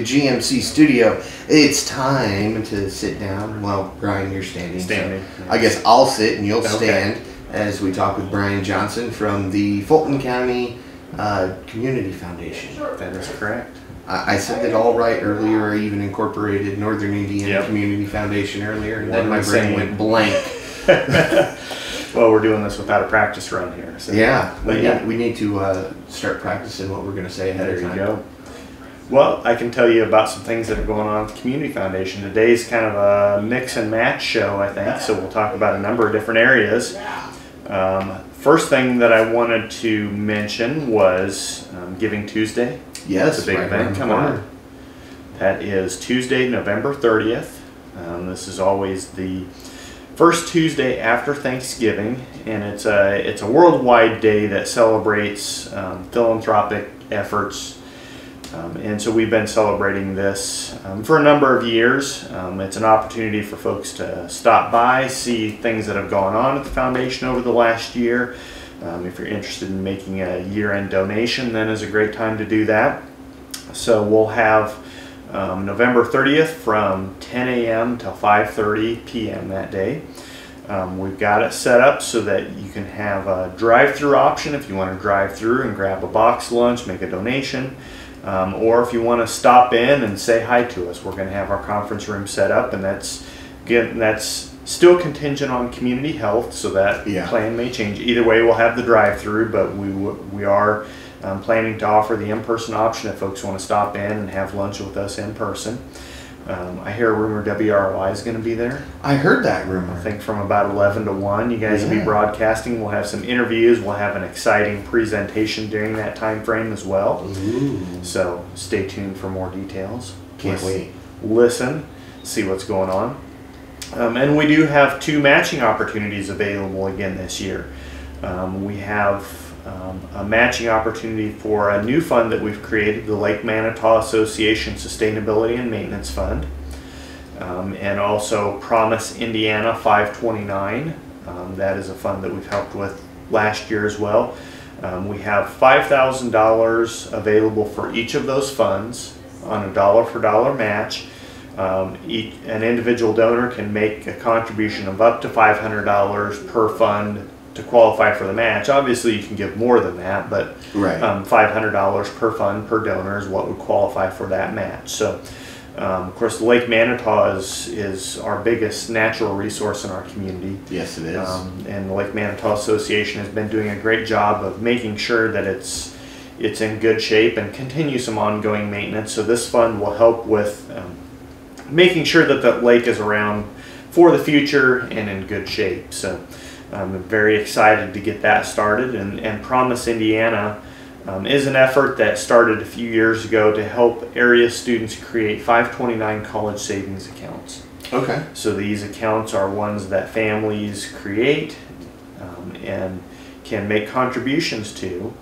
the GMC studio. It's time to sit down. Well, Brian, you're standing. Standing. So I guess I'll sit and you'll Okay. stand as we talk with Brian Johnson from the Fulton County uh, Community Foundation. That is correct. I, I said that all right earlier. I even incorporated Northern Indiana Yep. Community Foundation earlier, and then my brain went blank. Well, we're doing this without a practice run here. So. Yeah, we, But yeah. Need, we need to uh, start practicing what we're going to say ahead There of you time. go. Well, I can tell you about some things that are going on at the Community Foundation. Today's kind of a mix and match show, I think, so we'll talk about a number of different areas. Um, first thing that I wanted to mention was um, Giving Tuesday. Yes, It's a big right event coming up. That is Tuesday, November 30th. Um, this is always the first Tuesday after Thanksgiving, and it's a it's a worldwide day that celebrates um, philanthropic efforts. Um, and so we've been celebrating this um, for a number of years. Um, it's an opportunity for folks to stop by, see things that have gone on at the foundation over the last year. Um, if you're interested in making a year-end donation, then is a great time to do that. So we'll have um, November 30th from 10 a.m. till 5:30 p.m. that day. Um, we've got it set up so that you can have a drive-through option if you want to drive through and grab a box lunch, make a donation, um, or if you want to stop in and say hi to us. We're going to have our conference room set up, and that's again that's still contingent on community health, so that Yeah. plan may change. Either way, we'll have the drive-through, but we we are um, planning to offer the in-person option if folks want to stop in and have lunch with us in person. Um, I hear a rumor WROI is going to be there. I heard that rumor. I think from about 11 to 1. You guys will be broadcasting. We'll have some interviews. We'll have an exciting presentation during that time frame as well. Ooh, So stay tuned for more details. can't wait. Listen, see what's going on. Um, and we do have two matching opportunities available again this year. Um, we have um, a matching opportunity for a new fund that we've created, the Lake Manitou Association Sustainability and Maintenance Fund, um, and also Promise Indiana 529. Um, that is a fund that we've helped with last year as well. Um, we have $5,000 available for each of those funds on a dollar for dollar match. Um, each, an individual donor can make a contribution of up to $500 per fund to qualify for the match. Obviously, you can give more than that, but Right. um, $500 per fund per donor is what would qualify for that match. So, um, of course, Lake Manitou is, is our biggest natural resource in our community. yes, it is. Um, and the Lake Manitou Association has been doing a great job of making sure that it's it's in good shape and continue some ongoing maintenance. So this fund will help with um, making sure that the lake is around for the future and in good shape. So um, I'm very excited to get that started. And, and Promise Indiana um, is an effort that started a few years ago to help area students create 529 college savings accounts. okay. So these accounts are ones that families create um, and can make contributions to.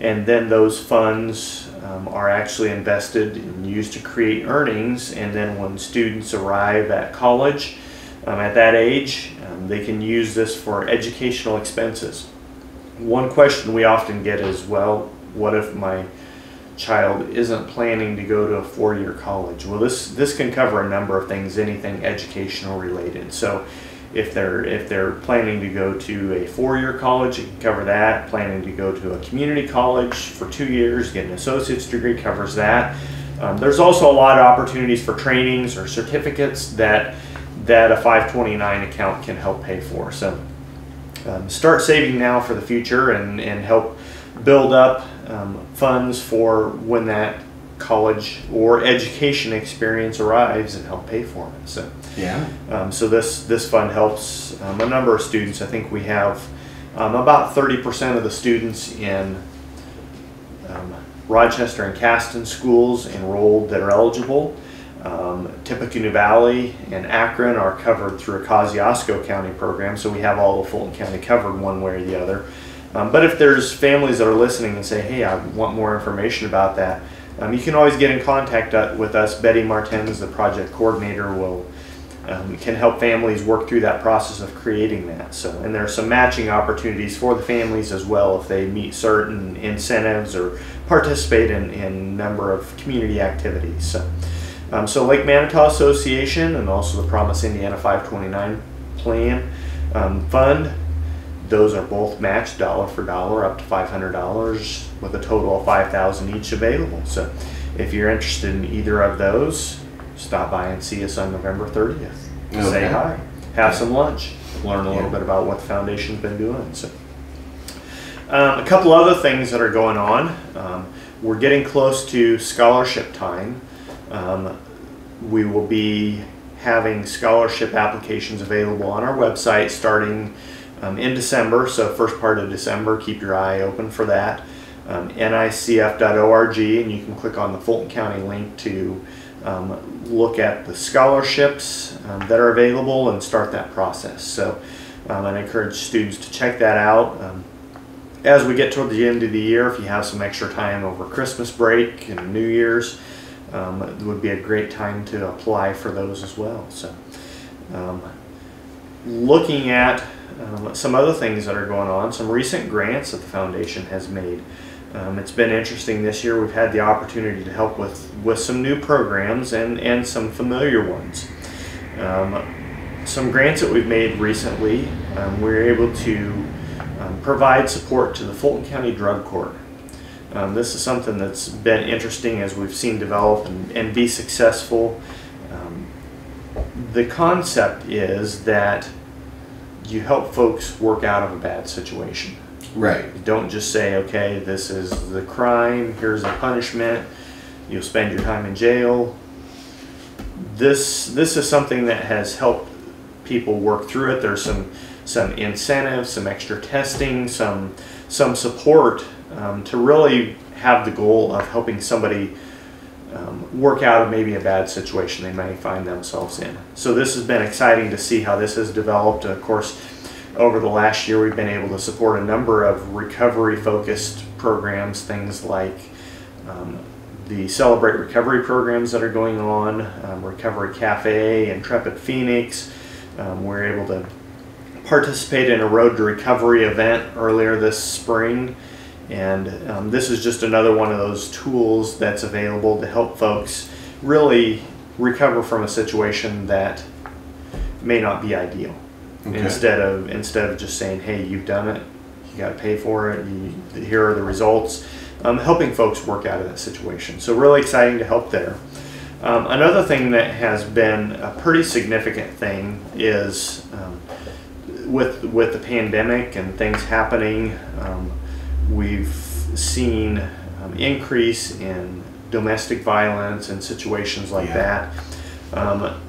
And then those funds um, are actually invested and used to create earnings. And then when students arrive at college um, at that age, um, they can use this for educational expenses. One question we often get is well, what if my child isn't planning to go to a four-year college. Well, this this can cover a number of things, anything educational related. So, if they're if they're planning to go to a four-year college, it can cover that. Planning to go to a community college for two years, get an associate's degree, covers that. Um, there's also a lot of opportunities for trainings or certificates that that a 529 account can help pay for. So, um, start saving now for the future and and help build up um, funds for when that college or education experience arrives and help pay for it. So, Yeah. um, so this this fund helps um, a number of students. I think we have um, about thirty percent of the students in um, Rochester and Caston schools enrolled that are eligible. Um, Tippecanoe Valley and Akron are covered through a Kosciusko County program, so we have all of Fulton County covered one way or the other. Um, but if there's families that are listening and say, hey, I want more information about that, um, you can always get in contact with us. Betty Martens, the project coordinator, will um, can help families work through that process of creating that. So, and there are some matching opportunities for the families as well if they meet certain incentives or participate in, in a number of community activities. So, um, so Lake Manitou Association and also the Promise Indiana 529 Plan um, Fund, those are both matched dollar for dollar up to $500 with a total of 5000 each available. So, if you're interested in either of those, stop by and see us on November 30th. Say hi, have some lunch, learn a little Yeah. bit about what the foundation's been doing. So, um, a couple other things that are going on. Um, we're getting close to scholarship time. Um, we will be having scholarship applications available on our website starting um, in December. So, first part of December, keep your eye open for that. Um, NICF.org, and you can click on the Fulton County link to um, look at the scholarships um, that are available and start that process. So, um, I encourage students to check that out. Um, as we get toward the end of the year, if you have some extra time over Christmas break and New Year's, um, it would be a great time to apply for those as well. So, um, looking at um, some other things that are going on, some recent grants that the foundation has made. Um, it's been interesting this year. We've had the opportunity to help with, with some new programs and, and some familiar ones. Um, some grants that we've made recently, um, we were able to provide support to the Fulton County Drug Court. Um, this is something that's been interesting as we've seen develop and, and be successful. Um, the concept is that you help folks work out of a bad situation. Right. You don't just say, okay, this is the crime, here's the punishment, you'll spend your time in jail. This this is something that has helped people work through it. There's some some incentives, some extra testing, some some support um, to really have the goal of helping somebody um, work out of maybe a bad situation they may find themselves in. So this has been exciting to see how this has developed. Of course, over the last year, we've been able to support a number of recovery-focused programs, things like um, the Celebrate Recovery programs that are going on, um, Recovery Cafe, Intrepid Phoenix. Um, we're able to participate in a Road to Recovery event earlier this spring. And um, this is just another one of those tools that's available to help folks really recover from a situation that may not be ideal. Okay. Instead of instead of just saying, "Hey, you've done it, you got to pay for it. You, here are the results." Um, helping folks work out of that situation. So really exciting to help there. Um, another thing that has been a pretty significant thing is um, with with the pandemic and things happening, um, we've seen um, increase in domestic violence and situations like Yeah. that. Um,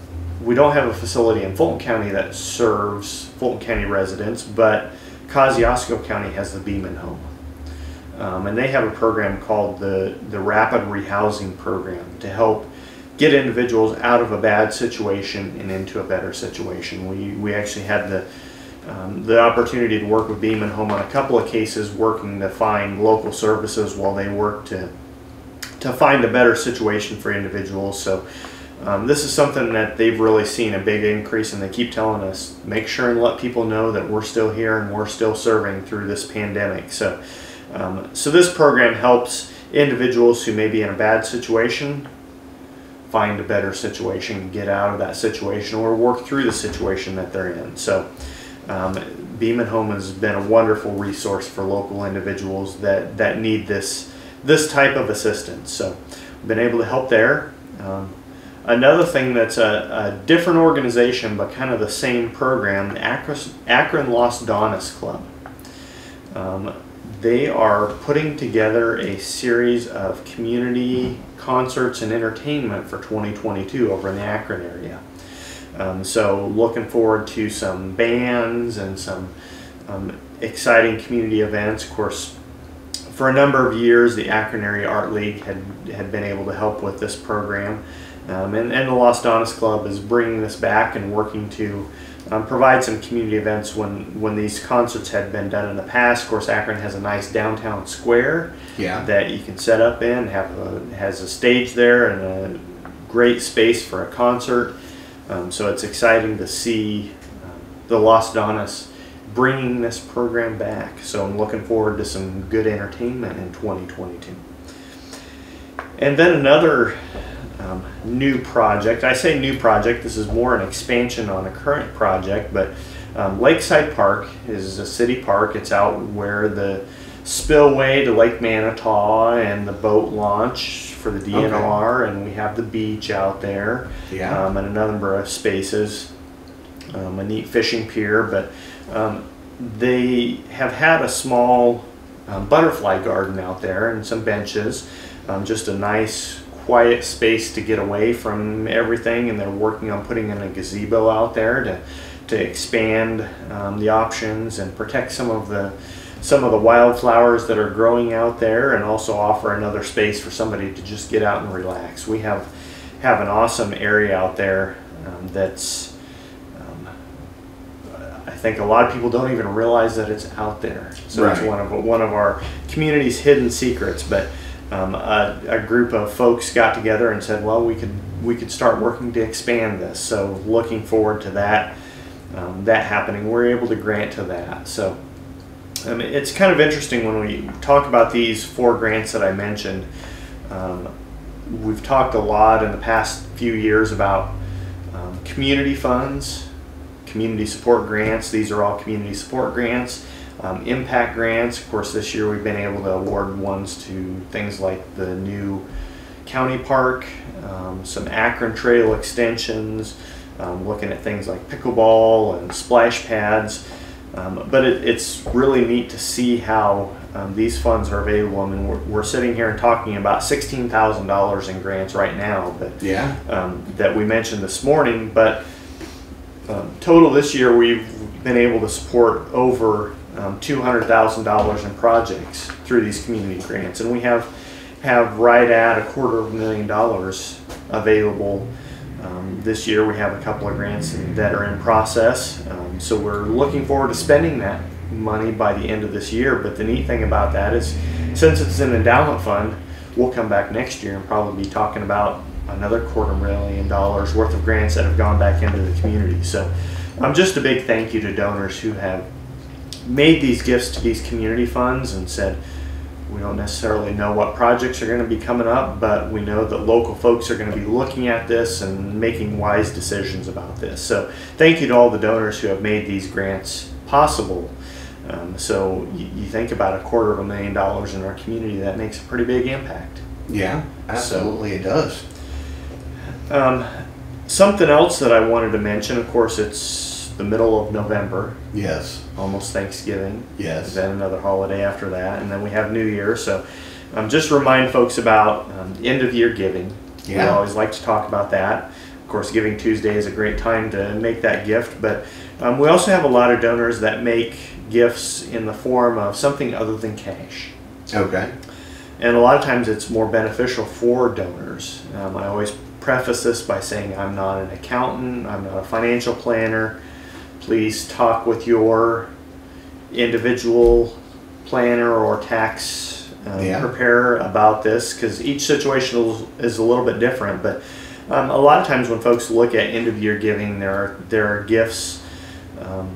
we don't have a facility in Fulton County that serves Fulton County residents, but Kosciusko County has the Beaman Home. Um, and they have a program called the, the Rapid Rehousing Program to help get individuals out of a bad situation and into a better situation. We, we actually had the, um, the opportunity to work with Beaman Home on a couple of cases, working to find local services while they work to, to find a better situation for individuals. So um, this is something that they've really seen a big increase, and they keep telling us make sure and let people know that we're still here and we're still serving through this pandemic. So, um, so this program helps individuals who may be in a bad situation find a better situation, get out of that situation, or work through the situation that they're in. So, um, Beaman Home has been a wonderful resource for local individuals that, that need this this type of assistance. So, we've been able to help there. Um, another thing that's a, a different organization, but kind of the same program, the Akron, Akron Lost Donis Club. Um, they are putting together a series of community concerts and entertainment for 2022 over in the Akron area. Um, so, looking forward to some bands and some um, exciting community events. Of course, for a number of years, the Akron Area Art League had, had been able to help with this program. Um, and, and the Lost Donis Club is bringing this back and working to um, provide some community events when, when these concerts had been done in the past. Of course, Akron has a nice downtown square Yeah. that you can set up in, have a, has a stage there and a great space for a concert. Um, so it's exciting to see um, the Los Donas bringing this program back. So I'm looking forward to some good entertainment in 2022. And then another um, new project. I say new project. This is more an expansion on a current project, but um, Lakeside Park is a city park. It's out where the spillway to Lake Manitou and the boat launch for the DNR, and we have the beach out there Yeah. um, and a number of spaces. Um, a neat fishing pier, but um, they have had a small um, butterfly garden out there and some benches. Um, just a nice, quiet space to get away from everything, and they're working on putting in a gazebo out there to to expand um, the options and protect some of the some of the wildflowers that are growing out there, and also offer another space for somebody to just get out and relax. We have have an awesome area out there um, that's um, I think a lot of people don't even realize that it's out there. So it's one of one of our community's hidden secrets. But um, a, a group of folks got together and said, "Well, we could we could start working to expand this." So looking forward to that um, that happening. We're able to grant to that. So I mean, it's kind of interesting when we talk about these four grants that I mentioned. Um, we've talked a lot in the past few years about um, community funds, community support grants. These are all community support grants. Um, impact grants. Of course, this year we've been able to award ones to things like the new county park, um, some Akron Trail extensions, um, looking at things like pickleball and splash pads. Um, but it, it's really neat to see how um, these funds are available. I mean, we're, we're sitting here and talking about $16,000 in grants right now, but Yeah. um, that we mentioned this morning, but um, total this year we've been able to support over um, $200,000 in projects through these community grants, and we have have right at a quarter of a million dollars available. Um, this year we have a couple of grants that are in process, um, so we're looking forward to spending that money by the end of this year. But the neat thing about that is, since it's an endowment fund, we'll come back next year and probably be talking about another quarter million dollars worth of grants that have gone back into the community. So, um, just a big thank you to donors who have made these gifts to these community funds and said, we don't necessarily know what projects are going to be coming up, but we know that local folks are going to be looking at this and making wise decisions about this. So, thank you to all the donors who have made these grants possible. Um, so, you, you think about a quarter of a million dollars in our community, that makes a pretty big impact. Yeah. Absolutely, it does. Um, something else that I wanted to mention, of course, it's the middle of November, Yes. almost Thanksgiving. Yes. Then another holiday after that, and then we have New Year. So, um, just remind folks about um, end of year giving. We Yeah. always like to talk about that. Of course, Giving Tuesday is a great time to make that gift, but um, we also have a lot of donors that make gifts in the form of something other than cash. Okay. And a lot of times it's more beneficial for donors. Um, I always preface this by saying I'm not an accountant, I'm not a financial planner. Please talk with your individual planner or tax um, Yeah. preparer about this because each situation is- a little bit different. But um, a lot of times when folks look at end of year giving, there are, there are gifts um,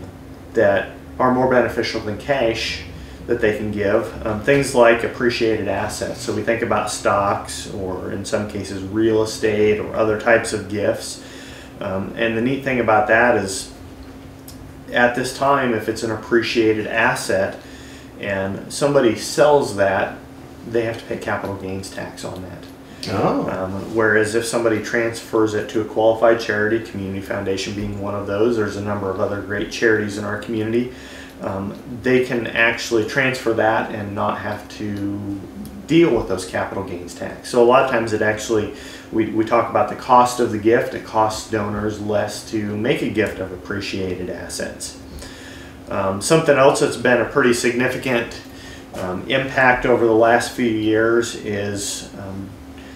that are more beneficial than cash that they can give. Um, things like appreciated assets. So we think about stocks or in some cases real estate or other types of gifts. Um, and the neat thing about that is at this time, if it's an appreciated asset and somebody sells that, they have to pay capital gains tax on that. Oh. Um, whereas if somebody transfers it to a qualified charity, Community Foundation being one of those, there's a number of other great charities in our community. Um, they can actually transfer that and not have to deal with those capital gains tax. So a lot of times it actually, we, we talk about the cost of the gift. It costs donors less to make a gift of appreciated assets. Um, something else that's been a pretty significant um, impact over the last few years is um,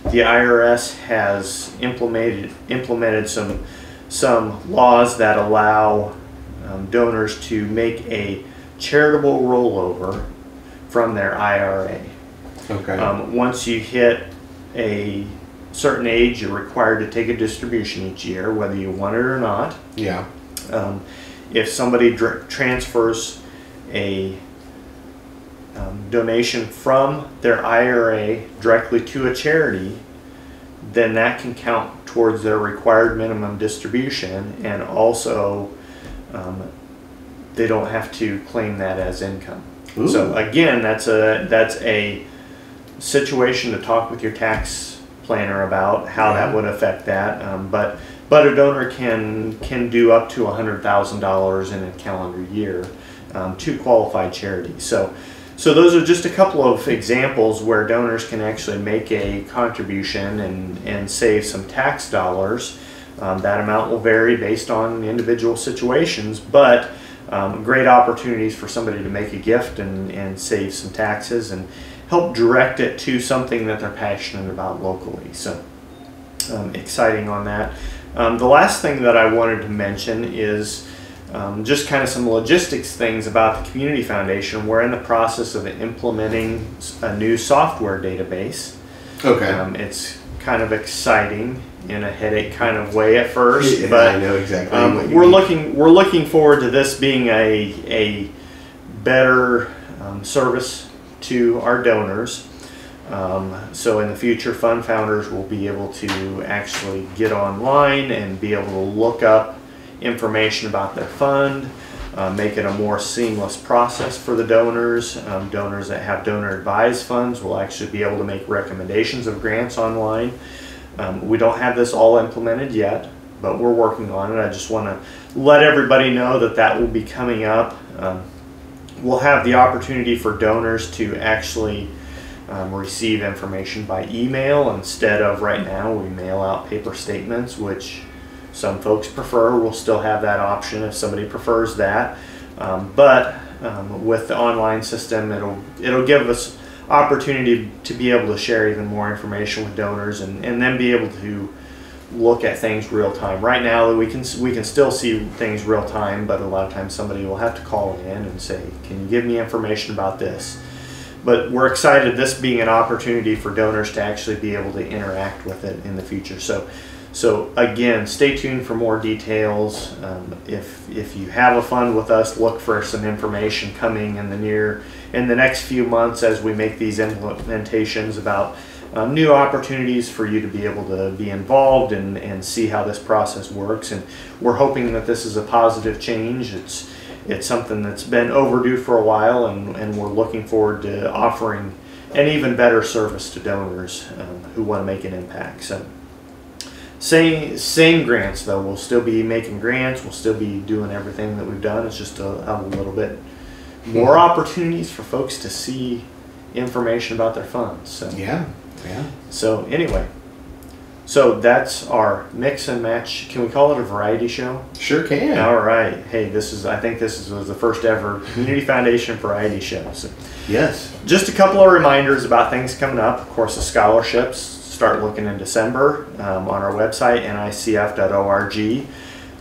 the IRS has implemented implemented some some laws that allow um, donors to make a charitable rollover from their IRA. Okay. Um, once you hit a certain age, you're required to take a distribution each year, whether you want it or not. Yeah. Um, if somebody transfers a um, donation from their IRA directly to a charity, then that can count towards their required minimum distribution, and also um, they don't have to claim that as income. So again, that's a that's a situation to talk with your tax planner about how that would affect that. Um, but but a donor can can do up to hundred thousand dollars in a calendar year um, to qualified charities. So so those are just a couple of examples where donors can actually make a contribution and and save some tax dollars. Um, that amount will vary based on individual situations, but um, great opportunities for somebody to make a gift and, and save some taxes and help direct it to something that they're passionate about locally. So um, exciting on that. Um, the last thing that I wanted to mention is um, just kind of some logistics things about the Community Foundation. We're in the process of implementing a new software database. Okay. Um, it's kind of exciting in a headache kind of way at first, Yeah, but I know exactly. um, we're mean. looking we're looking forward to this being a a better um, service to our donors. Um, so in the future, fund founders will be able to actually get online and be able to look up information about their fund, uh, make it a more seamless process for the donors. Um, donors that have donor advised funds will actually be able to make recommendations of grants online. Um, we don't have this all implemented yet, but we're working on it. I just want to let everybody know that that will be coming up. Um, we'll have the opportunity for donors to actually um, receive information by email instead of right now we mail out paper statements, which some folks prefer. We'll still have that option if somebody prefers that. Um, but um, with the online system, it'll it'll give us opportunity to be able to share even more information with donors and, and then be able to look at things real time. Right now, we can we can still see things real time, but a lot of times somebody will have to call in and say, "Can you give me information about this?" But we're excited this being an opportunity for donors to actually be able to interact with it in the future. So, so again, stay tuned for more details. Um, if if you have a fund with us, look for some information coming in the near in the next few months as we make these implementations about um, new opportunities for you to be able to be involved and, and see how this process works. And we're hoping that this is a positive change. It's it's something that's been overdue for a while, and, and we're looking forward to offering an even better service to donors um, who want to make an impact. So. Same, same grants though. We'll still be making grants. We'll still be doing everything that we've done. It's just a, a little bit more opportunities for folks to see information about their funds. So, Yeah. Yeah. so anyway, so that's our mix and match. Can we call it a variety show? Sure can. All right. Hey, this is I think this is, was the first ever Community Foundation variety show. So Yes. just a couple of reminders about things coming up. Of course, the scholarships start looking in December um, on our website, nicf.org,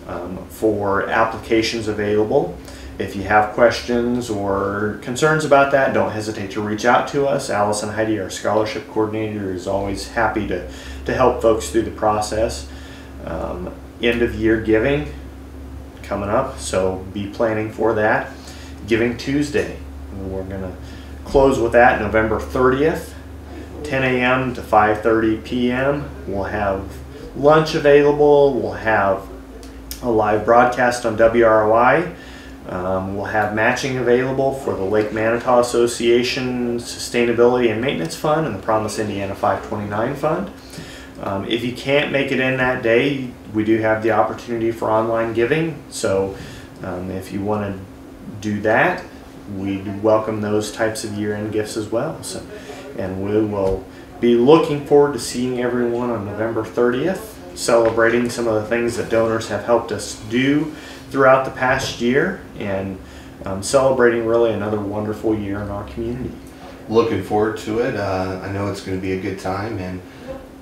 um, for applications available. If you have questions or concerns about that, don't hesitate to reach out to us. Allison Heidi, our scholarship coordinator, is always happy to, to help folks through the process. Um, end of year giving coming up, so be planning for that. Giving Tuesday, we're going to close with that November 30th, 10 a.m. to 5:30 p.m. We'll have lunch available. We'll have a live broadcast on WROI. Um, we'll have matching available for the Lake Manitou Association Sustainability and Maintenance Fund and the Promise Indiana 529 Fund. Um, if you can't make it in that day, we do have the opportunity for online giving. So um, if you want to do that, we welcome those types of year-end gifts as well. So, and we will be looking forward to seeing everyone on November 30th, celebrating some of the things that donors have helped us do throughout the past year, and um, celebrating really another wonderful year in our community. Looking forward to it. Uh, I know it's going to be a good time, and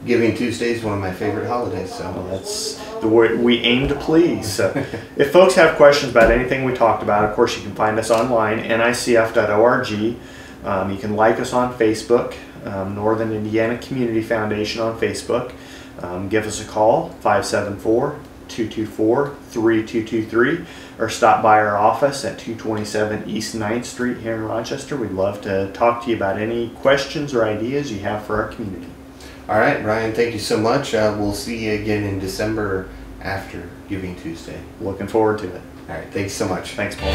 Giving Tuesday is one of my favorite holidays. Well, So that's the word we aim to please. So, if folks have questions about anything we talked about, of course, you can find us online, nicf.org. Um, you can like us on Facebook. um, Northern Indiana Community Foundation on Facebook. Um, give us a call, 574 224 3223, or stop by our office at 227 East 9th Street here in Rochester. We'd love to talk to you about any questions or ideas you have for our community. All right, Brian, thank you so much. Uh, we'll see you again in December after Giving Tuesday. Looking forward to it. All right, thanks so much. Thanks, Paul.